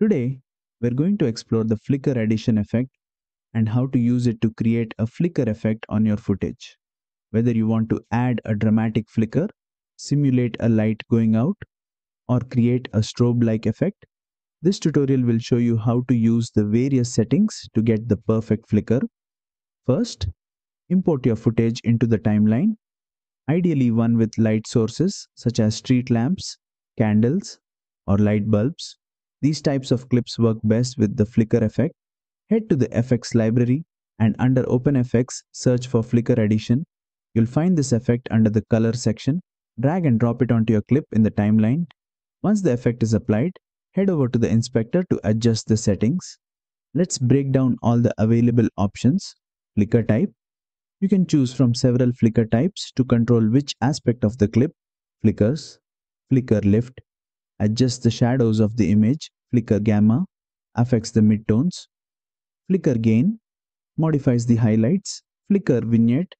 Today, we're going to explore the flicker addition effect and how to use it to create a flicker effect on your footage. Whether you want to add a dramatic flicker, simulate a light going out, or create a strobe-like effect, this tutorial will show you how to use the various settings to get the perfect flicker. First, import your footage into the timeline, ideally one with light sources such as street lamps, candles, or light bulbs. These types of clips work best with the flicker effect. Head to the effects library and under OpenFX search for flicker Addition. You'll find this effect under the color section. Drag and drop it onto your clip in the timeline. Once the effect is applied, head over to the inspector to adjust the settings. Let's break down all the available options. Flicker type. You can choose from several flicker types to control which aspect of the clip flickers, flicker lift, adjusts the shadows of the image, flicker gamma, affects the midtones, flicker gain, modifies the highlights, flicker vignette,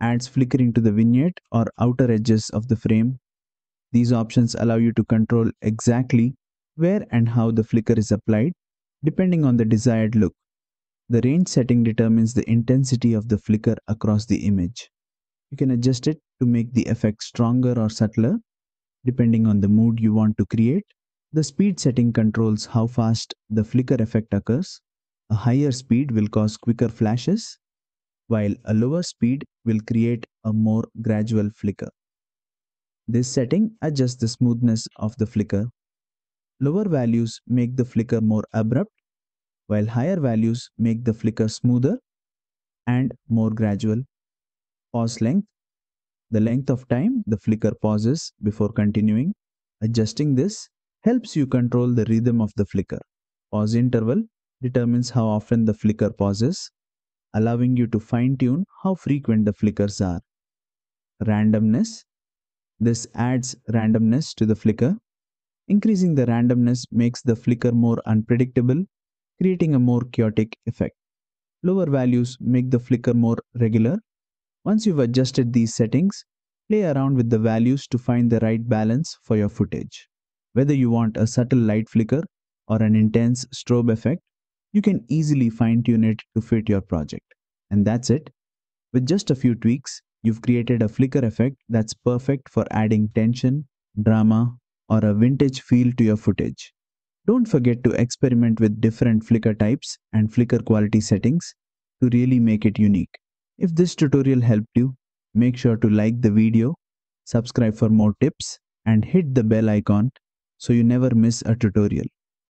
adds flickering to the vignette or outer edges of the frame. These options allow you to control exactly where and how the flicker is applied depending on the desired look. The range setting determines the intensity of the flicker across the image. You can adjust it to make the effect stronger or subtler depending on the mood you want to create. The speed setting controls how fast the flicker effect occurs. A higher speed will cause quicker flashes, while a lower speed will create a more gradual flicker. This setting adjusts the smoothness of the flicker. Lower values make the flicker more abrupt, while higher values make the flicker smoother and more gradual. Pause length. The length of time the flicker pauses before continuing. Adjusting this helps you control the rhythm of the flicker. Pause interval determines how often the flicker pauses, allowing you to fine tune how frequent the flickers are. Randomness. This adds randomness to the flicker. Increasing the randomness makes the flicker more unpredictable creating a more chaotic effect. Lower values make the flicker more regular. Once you've adjusted these settings, play around with the values to find the right balance for your footage. Whether you want a subtle light flicker or an intense strobe effect, you can easily fine tune it to fit your project. And that's it. With just a few tweaks, you've created a flicker effect that's perfect for adding tension, drama, or a vintage feel to your footage. Don't forget to experiment with different flicker types and flicker quality settings to really make it unique. If this tutorial helped you, make sure to like the video, subscribe for more tips and hit the bell icon so you never miss a tutorial.